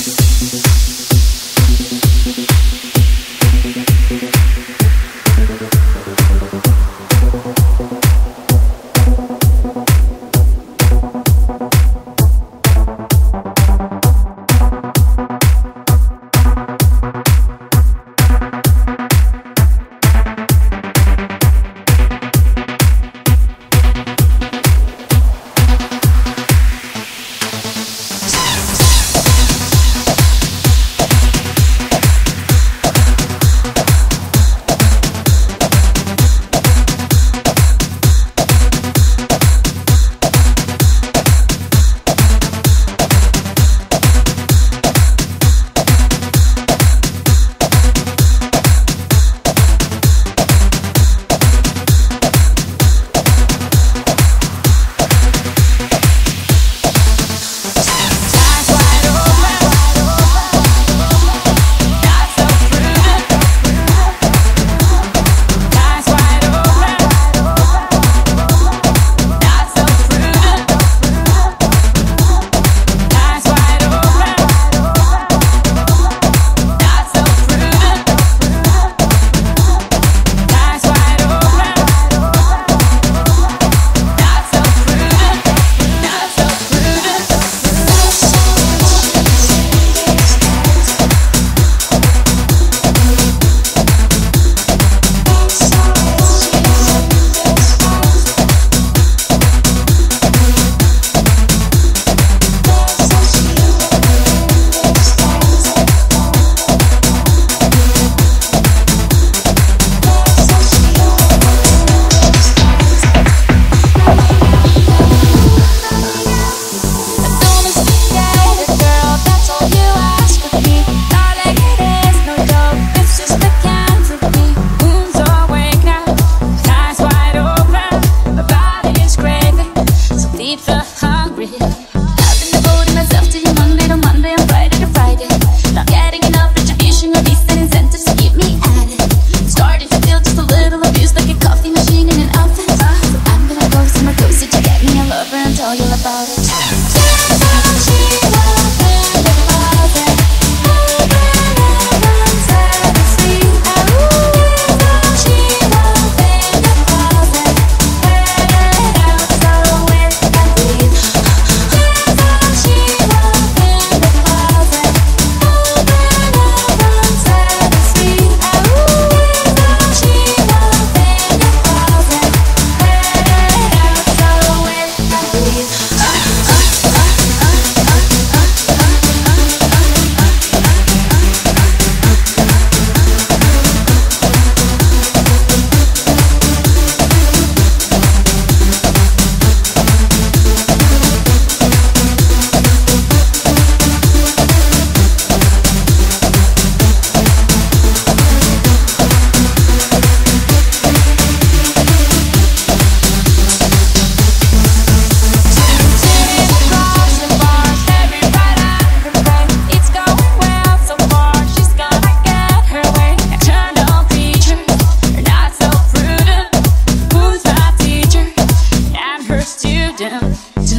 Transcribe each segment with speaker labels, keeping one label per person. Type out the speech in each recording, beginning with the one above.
Speaker 1: Thank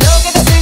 Speaker 1: lo que te